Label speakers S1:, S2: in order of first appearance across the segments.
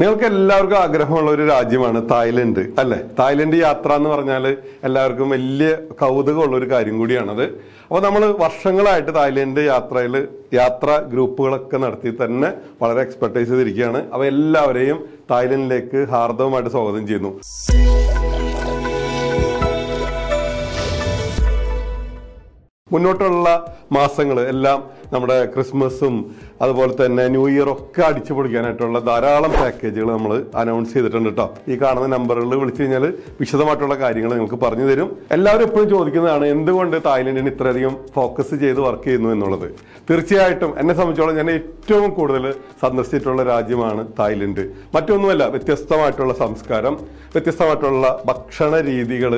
S1: നിങ്ങൾക്ക് എല്ലാവർക്കും ആഗ്രഹമുള്ള ഒരു രാജ്യമാണ് തായ്ലൻഡ് അല്ലെ? തായ്ലൻഡ് യാത്ര എന്ന് പറഞ്ഞാൽ എല്ലാവർക്കും വലിയ കൗതുകമുള്ള ഒരു കാര്യം കൂടിയാണത്. അപ്പോൾ നമ്മൾ വർഷങ്ങളായിട്ട് തായ്ലൻഡ് യാത്രയിൽ യാത്ര ഗ്രൂപ്പുകളൊക്കെ നടത്തി തന്നെ വളരെ എക്സ്പെർട്ടൈസ് ചെയ്തിരിക്കുകയാണ്. അപ്പോൾ എല്ലാവരെയും തായ്ലൻഡിലേക്ക് ഹാർദവമായിട്ട് സ്വാഗതം ചെയ്യുന്നു. മുന്നോട്ടുള്ള മാസങ്ങൾ എല്ലാം നമ്മുടെ ക്രിസ്മസും അതുപോലെ തന്നെ ന്യൂ ഇയർ ഒക്കെ അടിച്ചു പൊളിക്കാനായിട്ടുള്ള ധാരാളം പാക്കേജുകൾ നമ്മൾ അനൗൺസ് ചെയ്തിട്ടുണ്ട് കേട്ടോ ഈ കാണുന്ന നമ്പറുകളിൽ വിളിച്ചു കഴിഞ്ഞാൽ വിശദമായിട്ടുള്ള കാര്യങ്ങൾ നിങ്ങൾക്ക് പറഞ്ഞു തരും. എല്ലാവരും എപ്പോഴും ചോദിക്കുന്നതാണ് എന്തുകൊണ്ട് തായ്ലൻഡിന് ഇത്രയധികം ഫോക്കസ് ചെയ്ത് വർക്ക് ചെയ്യുന്നു എന്നുള്ളത്? തീർച്ചയായിട്ടും എന്നെ സംബന്ധിച്ചോളം ഞാൻ ഏറ്റവും കൂടുതൽ സന്ദർശിച്ചിട്ടുള്ള രാജ്യമാണ് തായ്ലൻഡ്. മറ്റൊന്നുമല്ല വ്യത്യസ്തമായിട്ടുള്ള സംസ്കാരം വ്യത്യസ്തമായിട്ടുള്ള ഭക്ഷണ രീതികൾ.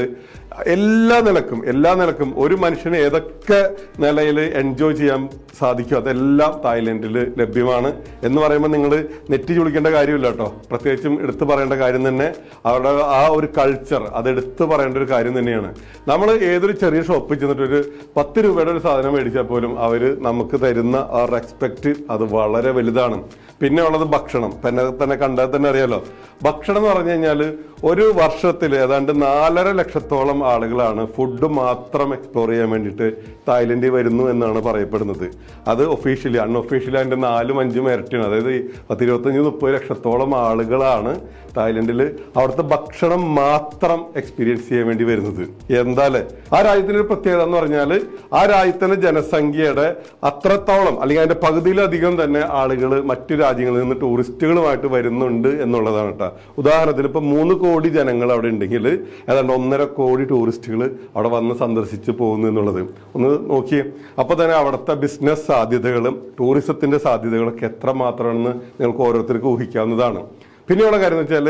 S1: എല്ലാ നിലക്കും എല്ലാ നിലക്കും ഒരു മനുഷ്യന് ഏതൊക്കെ നിലയിൽ എൻജോയ് ചെയ്യാൻ സാധിക്കും. അതെല്ലാം തായ്ലൻഡിൽ ലഭ്യമാണ്. എന്ന് പറയുമ്പോൾ നിങ്ങൾ നെറ്റി ചുളിക്കേണ്ട കാര്യമില്ല കേട്ടോ. പ്രത്യേകിച്ചും എടുത്തു പറയേണ്ട കാര്യം തന്നെ അവരുടെ ആ ഒരു കൾച്ചർ അത് എടുത്തു പറയേണ്ട ഒരു കാര്യം തന്നെയാണ്. നമ്മൾ ഏതൊരു ചെറിയ ഷോപ്പിൽ ചെന്നിട്ട് ഒരു പത്ത് രൂപയുടെ ഒരു സാധനം മേടിച്ചാൽ പോലും അവർ നമുക്ക് തരുന്ന ആ റെസ്പെക്റ്റ് അത് വളരെ വലുതാണ്. പിന്നെ ഉള്ളത് ഭക്ഷണം. പിന്നെ തന്നെ കണ്ടാൽ തന്നെ അറിയാലോ. ഭക്ഷണം എന്ന് പറഞ്ഞു കഴിഞ്ഞാൽ ഒരു വർഷത്തിൽ ഏതാണ്ട് നാലര ലക്ഷത്തോളം ആളുകളാണ് ഫുഡ് മാത്രം എക്സ്പ്ലോർ ചെയ്യാൻ വേണ്ടിയിട്ട് തായ്ലൻഡിൽ വരുന്നു എന്നാണ് പറയപ്പെടുന്നത്. അത് ഒഫീഷ്യലി അൺഒഫീഷ്യലി അതിന്റെ നാലും അഞ്ചും ഇരട്ടിയാണ്. അതായത് ഈ പത്ത് ഇരുപത്തഞ്ച് മുപ്പത് ലക്ഷത്തോളം ആളുകളാണ് തായ്ലൻഡിൽ അവിടുത്തെ ഭക്ഷണം മാത്രം എക്സ്പീരിയൻസ് ചെയ്യാൻ വേണ്ടി വരുന്നത്. എന്തായാലും ആ രാജ്യത്തിന്റെ ഒരു പ്രത്യേകത എന്ന് പറഞ്ഞാൽ ആ രാജ്യത്തിന്റെ ജനസംഖ്യയുടെ അത്രത്തോളം അല്ലെങ്കിൽ അതിന്റെ പകുതിയിലധികം തന്നെ ആളുകൾ മറ്റു രാജ്യങ്ങളിൽ നിന്ന് ടൂറിസ്റ്റുകളുമായിട്ട് വരുന്നുണ്ട് എന്നുള്ളതാണ് കേട്ടോ. ഉദാഹരണത്തിന് ഇപ്പം മൂന്ന് കോടി ജനങ്ങൾ അവിടെ ഉണ്ടെങ്കിൽ ഏതാണ്ട് ഒന്നര കോടി ടൂറിസ്റ്റുകൾ അവിടെ വന്ന് സന്ദർശിച്ച് പോകുന്നു എന്നുള്ളത്. ഒന്ന് നോക്കിയേ. അപ്പോൾ തന്നെ അവിടുത്തെ ബിസിനസ് സാധ്യതകളും ടൂറിസത്തിന്റെ സാധ്യതകളൊക്കെ എത്ര മാത്രമാണെന്ന് നിങ്ങൾക്ക് ഓരോരുത്തർക്കും ഊഹിക്കാവുന്നതാണ്. പിന്നെയുള്ള കാര്യം എന്ന് വെച്ചാൽ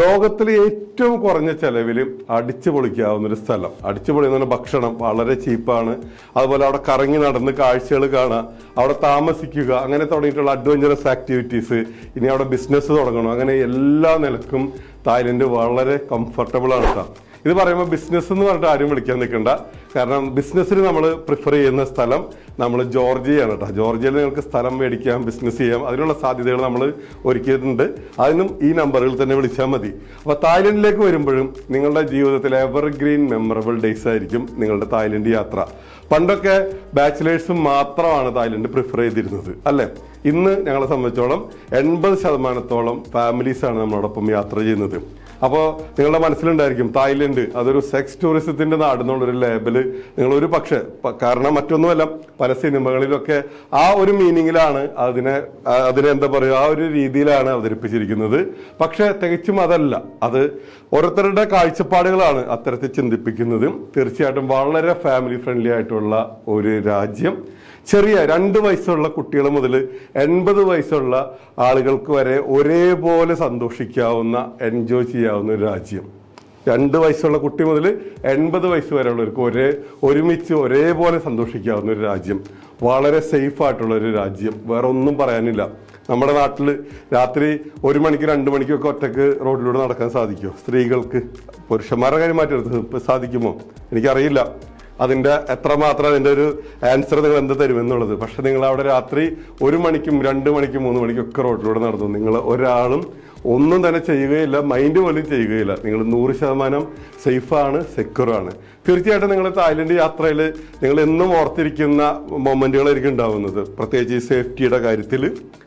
S1: ലോകത്തിലെ ഏറ്റവും കുറഞ്ഞ ചെലവിൽ അടിച്ചു പൊളിക്കാവുന്ന ഒരു സ്ഥലം. അടിച്ചു പൊളിക്കുന്ന ഭക്ഷണം വളരെ ചീപ്പാണ്. അതുപോലെ അവിടെ കറങ്ങി നടന്ന് കാഴ്ചകൾ കാണുക അവിടെ താമസിക്കുക അങ്ങനെ തുടങ്ങിയിട്ടുള്ള അഡ്വഞ്ചറസ് ആക്ടിവിറ്റീസ് ഇനി അവിടെ ബിസിനസ് തുടങ്ങണം. അങ്ങനെ എല്ലാ നിലക്കും തായ്ലൻഡ് വളരെ കംഫർട്ടബിൾ ആണ് കേട്ടോ ഇത് പറയുമ്പോൾ ബിസിനസ് എന്ന് പറഞ്ഞിട്ട് ആരും വിളിക്കാൻ നിൽക്കണ്ട. കാരണം ബിസിനസ്സിന് നമ്മൾ പ്രിഫർ ചെയ്യുന്ന സ്ഥലം നമ്മൾ ജോർജിയാണ് കേട്ടോ ജോർജിയയിൽ നിങ്ങൾക്ക് സ്ഥലം മേടിക്കാം ബിസിനസ് ചെയ്യാം. അതിനുള്ള സാധ്യതകൾ നമ്മൾ ഒരുക്കിയിട്ടുണ്ട്. അതിനും ഈ നമ്പറുകളിൽ തന്നെ വിളിച്ചാൽ മതി. അപ്പോൾ തായ്ലൻഡിലേക്ക് വരുമ്പോഴും നിങ്ങളുടെ ജീവിതത്തിൽ എവർഗ്രീൻ മെമ്മറബിൾ ഡേയ്സ് ആയിരിക്കും നിങ്ങളുടെ തായ്ലൻഡ് യാത്ര. പണ്ടൊക്കെ ബാച്ചിലേഴ്സും മാത്രമാണ് തായ്ലൻഡ് പ്രിഫർ ചെയ്തിരുന്നത് അല്ലേ? ഇന്ന് ഞങ്ങളെ സംബന്ധിച്ചോളം എൺപത് ശതമാനത്തോളം ഫാമിലീസാണ് നമ്മളോടൊപ്പം യാത്ര ചെയ്യുന്നത്. അപ്പോൾ നിങ്ങളുടെ മനസ്സിലുണ്ടായിരിക്കും തായ്ലൻഡ് അതൊരു സെക്സ് ടൂറിസത്തിന്റെ നാട് എന്നുള്ളൊരു ലേബൽ നിങ്ങൾ ഒരു പക്ഷെ കാരണം മറ്റൊന്നുമല്ല പല സിനിമകളിലൊക്കെ ആ ഒരു മീനിങ്ങിലാണ് അതിനെ അതിനെ എന്താ പറയുക ആ ഒരു രീതിയിലാണ് അവതരിപ്പിച്ചിരിക്കുന്നത്. പക്ഷെ തികച്ചും അതല്ല. അത് ഓരോരുത്തരുടെ കാഴ്ചപ്പാടുകളാണ് അത്തരത്തിൽ ചിന്തിപ്പിക്കുന്നതും. തീർച്ചയായിട്ടും വളരെ ഫാമിലി ഫ്രണ്ട്ലി ആയിട്ടുള്ള ഒരു രാജ്യം. ചെറിയ രണ്ട് വയസ്സുള്ള കുട്ടികൾ മുതൽ എൺപത് വയസ്സുള്ള ആളുകൾക്ക് വരെ ഒരേപോലെ സന്തോഷിക്കാവുന്ന എൻജോയ് ചെയ്യാവുന്ന ഒരു രാജ്യം. രണ്ട് വയസ്സുള്ള കുട്ടി മുതൽ എൺപത് വയസ്സ് വരെയുള്ളവർക്ക് ഒരേ ഒരുമിച്ച് ഒരേപോലെ സന്തോഷിക്കാവുന്ന ഒരു രാജ്യം. വളരെ സേഫ് ആയിട്ടുള്ള ഒരു രാജ്യം. വേറെ ഒന്നും പറയാനില്ല. നമ്മുടെ നാട്ടിൽ രാത്രി ഒരു മണിക്ക് രണ്ട് മണിക്കൊക്കെ ഒറ്റയ്ക്ക് റോഡിലൂടെ നടക്കാൻ സാധിക്കുമോ? സ്ത്രീകൾക്ക്. പുരുഷന്മാരുടെ കാര്യം മാറ്റി സാധിക്കുമോ? എനിക്കറിയില്ല. അതിന്റെ എത്രമാത്രം അതിന്റെ ഒരു ആൻസർ നിങ്ങൾ എന്ത് തരുമെന്നുള്ളത് പക്ഷെ നിങ്ങൾ അവിടെ രാത്രി ഒരു മണിക്കും രണ്ട് മണിക്കും മൂന്ന് മണിക്കും ഒക്കെ റോഡിലൂടെ നടന്നു. നിങ്ങൾ ഒരാളും ഒന്നും തന്നെ ചെയ്യുകയില്ല മൈൻഡ് പോലും ചെയ്യുകയില്ല. നിങ്ങൾ നൂറ് ശതമാനം സേഫാണ് സെക്യൂറാണ്. തീർച്ചയായിട്ടും നിങ്ങൾ തായ്ലൻഡ് യാത്രയിൽ നിങ്ങൾ എന്നും ഓർത്തിരിക്കുന്ന മൊമെന്റുകളായിരിക്കും ഉണ്ടാവുന്നത്. പ്രത്യേകിച്ച് ഈ സേഫ്റ്റിയുടെ കാര്യത്തിൽ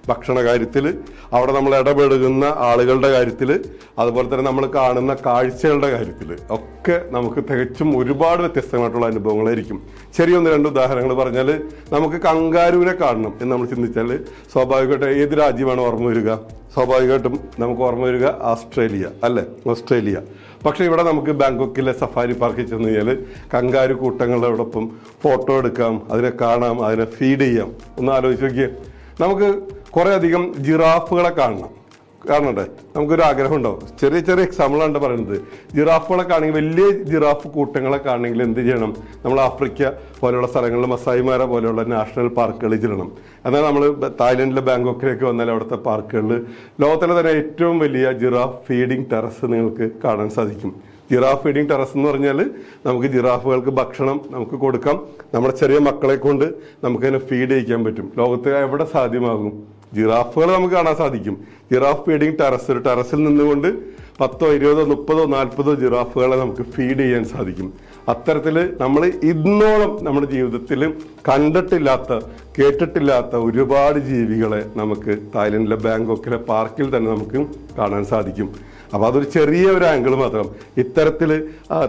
S1: ഭക്ഷണ കാര്യത്തിൽ അവിടെ നമ്മൾ ഇടപെടുന്ന ആളുകളുടെ കാര്യത്തിൽ അതുപോലെ തന്നെ നമ്മൾ കാണുന്ന കാഴ്ചകളുടെ കാര്യത്തിൽ ഒക്കെ നമുക്ക് തികച്ചും ഒരുപാട് വ്യത്യസ്തമായിട്ടുള്ള അനുഭവങ്ങളായിരിക്കും. ചെറിയ ഒന്ന് രണ്ട് ഉദാഹരണങ്ങൾ പറഞ്ഞാൽ നമുക്ക് കങ്കാരൂരെ കാണണം എന്ന് നമ്മൾ ചിന്തിച്ചാൽ സ്വാഭാവികമായിട്ട് ഏത് രാജ്യമാണ് ഓർമ്മ വരിക? സ്വാഭാവികമായിട്ടും നമുക്ക് ഓർമ്മ വരിക ആസ്ട്രേലിയ അല്ലേ? ഓസ്ട്രേലിയ പക്ഷേ ഇവിടെ നമുക്ക് ബാങ്കോക്കിലെ സഫാരി പാർക്കിൽ ചെന്ന് കഴിഞ്ഞാൽ കങ്കാരു കൂട്ടങ്ങളോടൊപ്പം ഫോട്ടോ എടുക്കാം അതിനെ കാണാം അതിനെ ഫീഡ് ചെയ്യാം. ഒന്ന് ആലോചിച്ച് നമുക്ക് കുറേ അധികം ജിറാഫുകളെ കാണണം. കാണണ്ടേ? നമുക്കൊരു ആഗ്രഹം ഉണ്ടാവും ചെറിയ ചെറിയ എക്സാമ്പിളാണ് പറയുന്നത്. ജിറാഫുകളൊക്കെ ആണെങ്കിൽ വലിയ ജിറാഫ് കൂട്ടങ്ങളൊക്കെ ആണെങ്കിൽ എന്ത് ചെയ്യണം? നമ്മൾ ആഫ്രിക്ക പോലെയുള്ള സ്ഥലങ്ങളിൽ മസായിമാര പോലെയുള്ള നാഷണൽ പാർക്കുകളിൽ ചെല്ലണം. എന്നാൽ നമ്മൾ തായ്ലൻഡിലെ ബാങ്കോക്കിലേക്ക് വന്നാൽ അവിടുത്തെ പാർക്കുകളിൽ ലോകത്തിലെ തന്നെ ഏറ്റവും വലിയ ജിറാഫ് ഫീഡിംഗ് ടെറസ് നിങ്ങൾക്ക് കാണാൻ സാധിക്കും. ജിറാഫ് ഫീഡിംഗ് ടെറസ് എന്ന് പറഞ്ഞാൽ നമുക്ക് ജിറാഫുകൾക്ക് ഭക്ഷണം നമുക്ക് കൊടുക്കാം. നമ്മുടെ ചെറിയ മക്കളെ കൊണ്ട് നമുക്കതിനെ ഫീഡ് ചെയ്യിക്കാൻ പറ്റും. ലോകത്ത് എവിടെ സാധ്യമാകും? ജിറാഫുകൾ നമുക്ക് കാണാൻ സാധിക്കും. ജിറാഫ് ഫീഡിങ് ടെറസ് ഒരു ടെറസിൽ നിന്നുകൊണ്ട് പത്തോ ഇരുപതോ മുപ്പതോ നാൽപ്പതോ ജിറാഫുകളെ നമുക്ക് ഫീഡ് ചെയ്യാൻ സാധിക്കും. അത്തരത്തിൽ നമ്മൾ ഇന്നോളം നമ്മുടെ ജീവിതത്തിൽ കണ്ടിട്ടില്ലാത്ത കേട്ടിട്ടില്ലാത്ത ഒരുപാട് ജീവികളെ നമുക്ക് തായ്ലൻഡിലെ ബാങ്കോക്കിലെ പാർക്കിൽ തന്നെ നമുക്ക് കാണാൻ സാധിക്കും. അപ്പോൾ അതൊരു ചെറിയ ഒരു ആംഗിൾ മാത്രം. ഇത്തരത്തിൽ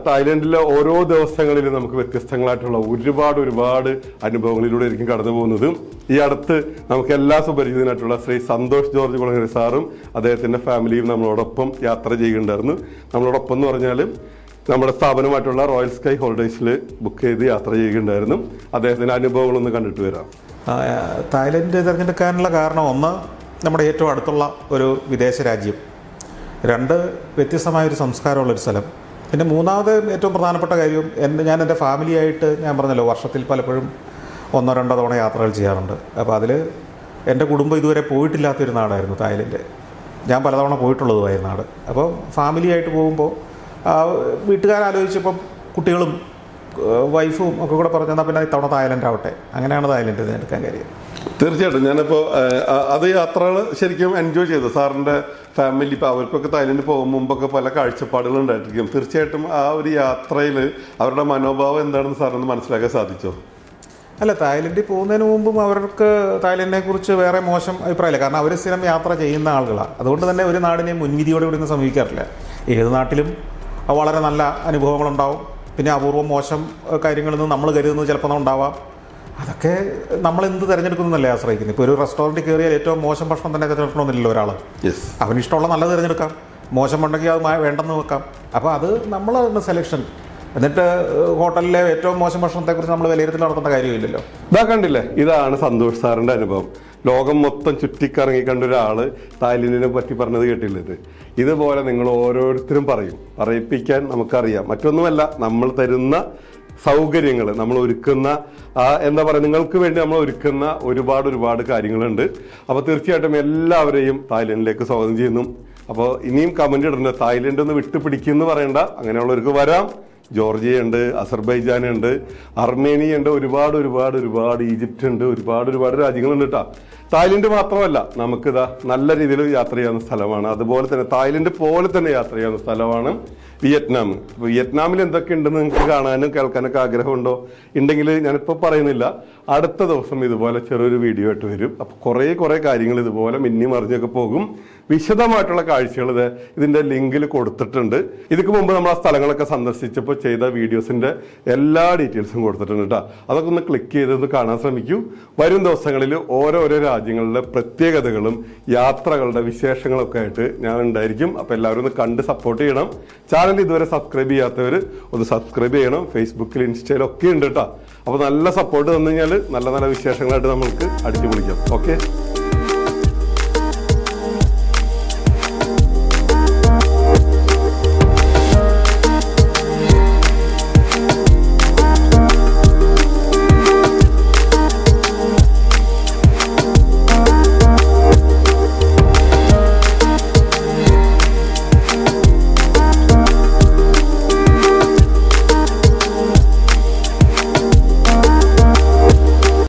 S1: തായ്ലൻഡിലെ ഓരോ ദിവസങ്ങളിലും നമുക്ക് വ്യത്യസ്തങ്ങളായിട്ടുള്ള ഒരുപാട് ഒരുപാട് അനുഭവങ്ങളിലൂടെ ആയിരിക്കും കടന്നു പോകുന്നത്. ഈ അടുത്ത് നമുക്ക് എല്ലാ സുപരിചിതനായിട്ടുള്ള ശ്രീ സന്തോഷ് ജോർജ് കുളങ്ങര സാറും അദ്ദേഹത്തിന്റെ ഫാമിലിയും നമ്മളോടൊപ്പം യാത്ര ചെയ്യുന്നുണ്ടായിരുന്നു നമ്മളോടൊപ്പം എന്ന് പറഞ്ഞാൽ നമ്മുടെ സ്ഥാപനമായിട്ടുള്ള റോയൽ സ്കൈ ഹോളിഡേയ്സിൽ ബുക്ക് ചെയ്ത് യാത്ര ചെയ്യുകയുണ്ടായിരുന്നു. അദ്ദേഹത്തിന്റെ അനുഭവങ്ങളൊന്ന് കണ്ടിട്ട് വരാം.
S2: തായ്ലൻഡ് തിരഞ്ഞെടുക്കാനുള്ള കാരണം ഒന്ന് നമ്മുടെ ഏറ്റവും അടുത്തുള്ള ഒരു വിദേശ രാജ്യം. രണ്ട് വ്യത്യസ്തമായ ഒരു സംസ്കാരമുള്ളൊരു സ്ഥലം. പിന്നെ മൂന്നാമത് ഏറ്റവും പ്രധാനപ്പെട്ട കാര്യം എന്റെ ഞാൻ എന്റെ ഫാമിലിയായിട്ട് ഞാൻ പറഞ്ഞല്ലോ വർഷത്തിൽ പലപ്പോഴും ഒന്നോ രണ്ടോ തവണ യാത്രകൾ ചെയ്യാറുണ്ട്. അപ്പോൾ അതിൽ എന്റെ കുടുംബം ഇതുവരെ പോയിട്ടില്ലാത്തൊരു നാടായിരുന്നു തായ്ലൻഡ്. ഞാൻ പലതവണ പോയിട്ടുള്ളതുമായ നാട്. അപ്പോൾ ഫാമിലിയായിട്ട് പോകുമ്പോൾ വീട്ടുകാരാലോചിച്ചപ്പോൾ കുട്ടികളും വൈഫും ഒക്കെ കൂടെ പറഞ്ഞാൽ പിന്നെ ഇത്തവണ തായ്ലൻഡ് ആവട്ടെ. അങ്ങനെയാണ് തായ്ലൻഡ് തിരഞ്ഞെടുക്കാൻ കാര്യം.
S1: തീർച്ചയായിട്ടും. ഞാനിപ്പോൾ അത് യാത്രകൾ ശരിക്കും എൻജോയ് ചെയ്തു. സാറിന്റെ ഫാമിലി ഇപ്പോൾ അവർക്കൊക്കെ തായ്ലൻഡിൽ പോകും മുമ്പൊക്കെ പല കാഴ്ചപ്പാടുകൾ ഉണ്ടായിട്ടിരിക്കും തീർച്ചയായിട്ടും ആ ഒരു യാത്രയിൽ അവരുടെ മനോഭാവം എന്താണെന്ന് സാറിന് മനസ്സിലാക്കാൻ സാധിച്ചോ?
S2: അല്ല തായ്ലൻഡിൽ പോകുന്നതിന് മുമ്പും അവർക്ക് തായ്ലൻഡിനെ കുറിച്ച് വേറെ മോശം അഭിപ്രായമില്ല. കാരണം അവർ സ്ഥിരം യാത്ര ചെയ്യുന്ന ആളുകളാണ് അതുകൊണ്ട് തന്നെ ഒരു നാടിനെ മുൻവിധിയോടെ ഇവിടെ നിന്ന് സമീപിക്കാറില്ല. ഏത് നാട്ടിലും വളരെ നല്ല അനുഭവങ്ങളുണ്ടാവും. പിന്നെ അപൂർവം മോശം കാര്യങ്ങളിൽ നിന്ന് നമ്മൾ കരുതുന്നത് ചിലപ്പോൾ ഉണ്ടാവാം അതൊക്കെ നമ്മൾ എന്ത് തിരഞ്ഞെടുക്കുന്നതല്ലേ ആശ്രയിക്കുന്നത്? ഇപ്പോൾ ഒരു റെസ്റ്റോറന്റിൽ കയറിയാൽ ഏറ്റവും മോശം ഭക്ഷണം തന്നെ തിരഞ്ഞെടുക്കണമെന്നില്ല ഒരാൾ
S1: യെസ്
S2: അവന് ഇഷ്ടമുള്ള നല്ലത് തിരഞ്ഞെടുക്കാം. മോശം ഉണ്ടെങ്കിൽ അത് വേണ്ടെന്ന് വെക്കാം. അപ്പോൾ അത് നമ്മളാണ് സെലക്ഷൻ എന്നിട്ട് ഹോട്ടലിലെ ഏറ്റവും മോശം ഭക്ഷണത്തെക്കുറിച്ച് നമ്മൾ വിലയിരുത്തൽ നടത്തേണ്ട കാര്യമില്ലല്ലോ.
S1: ഇതാ കണ്ടില്ലേ? ഇതാണ് സന്തോഷ് സാറിന്റെ അനുഭവം. ലോകം മൊത്തം ചുറ്റിക്കറങ്ങി കണ്ട ഒരാൾ തായ്ലൻഡിനെ പറ്റി പറഞ്ഞത് കേട്ടില്ല ഇത് ഇതുപോലെ നിങ്ങൾ ഓരോരുത്തരും പറയും. പറയിപ്പിക്കാൻ നമുക്കറിയാം. മറ്റൊന്നുമല്ല നമ്മൾ തരുന്ന സൗകര്യങ്ങൾ നമ്മൾ ഒരുക്കുന്ന എന്താ പറയുക നിങ്ങൾക്ക് വേണ്ടി നമ്മൾ ഒരുക്കുന്ന ഒരുപാട് ഒരുപാട് കാര്യങ്ങളുണ്ട്. അപ്പോൾ തീർച്ചയായിട്ടും എല്ലാവരെയും തായ്ലൻഡിലേക്ക് സ്വാഗതം ചെയ്യുന്നു. അപ്പോൾ ഇനിയും കമന്റ് ഇടണ്ട. തായ്ലൻഡ് ഒന്ന് വിട്ടുപിടിക്കുമെന്ന് പറയണ്ട. അങ്ങനെയുള്ളവർക്ക് വരാം. ജോർജിയ ഉണ്ട് അസർബൈജാൻ ഉണ്ട് അർമേനിയ ഉണ്ട് ഒരുപാട് ഒരുപാട് ഒരുപാട് ഈജിപ്റ്റ് ഉണ്ട് ഒരുപാട് ഒരുപാട് രാജ്യങ്ങളുണ്ട് കേട്ടോ തായ്ലൻഡ് മാത്രമല്ല നമുക്കിതാ നല്ല രീതിയിൽ യാത്ര ചെയ്യാവുന്ന സ്ഥലമാണ്. അതുപോലെ തന്നെ തായ്ലൻഡ് പോലെ തന്നെ യാത്ര ചെയ്യാവുന്ന സ്ഥലമാണ് വിയറ്റ്നാം. വിയറ്റ്നാമിൽ എന്തൊക്കെ ഉണ്ടെന്ന് നിങ്ങൾക്ക് കാണാനും കേൾക്കാനൊക്കെ ആഗ്രഹമുണ്ടോ? ഉണ്ടെങ്കിൽ ഞാനിപ്പോൾ പറയുന്നില്ല. അടുത്ത ദിവസം ഇതുപോലെ ചെറിയൊരു വീഡിയോ ആയിട്ട് വരും. അപ്പോൾ കുറേ കുറേ കാര്യങ്ങൾ ഇതുപോലെ മിന്നി മറിഞ്ഞൊക്കെ പോകും. വിശദമായിട്ടുള്ള കാഴ്ചകൾ ഇത് ഇതിന്റെ ലിങ്കിൽ കൊടുത്തിട്ടുണ്ട്. ഇതിക്ക് മുമ്പ് നമ്മൾ ആ സ്ഥലങ്ങളൊക്കെ സന്ദർശിച്ചപ്പോൾ ചെയ്ത വീഡിയോസിന്റെ എല്ലാ ഡീറ്റെയിൽസും കൊടുത്തിട്ടുണ്ട് കേട്ടോ. അതൊക്കെ ഒന്ന് ക്ലിക്ക് ചെയ്തൊന്ന് കാണാൻ ശ്രമിക്കൂ. വരും ദിവസങ്ങളിൽ ഓരോരോ രാജ്യങ്ങളിലെ പ്രത്യേകതകളും യാത്രകളുടെ വിശേഷങ്ങളൊക്കെ ആയിട്ട് ഞാൻ ഉണ്ടായിരിക്കും. അപ്പോൾ എല്ലാവരും ഒന്ന് കണ്ട് സപ്പോർട്ട് ചെയ്യണം. ചാനൽ ഇതുവരെ സബ്സ്ക്രൈബ് ചെയ്യാത്തവർ ഒന്ന് സബ്സ്ക്രൈബ് ചെയ്യണം. ഫേസ്ബുക്കിൽ ഇൻസ്റ്റയിലും ഒക്കെ ഉണ്ട് കേട്ടോ. അപ്പോൾ നല്ല സപ്പോർട്ട് തന്നു കഴിഞ്ഞാൽ നല്ല നല്ല വിശേഷങ്ങളായിട്ട് നമ്മൾക്ക് അടിച്ചു പൊളിക്കാം ഓക്കെ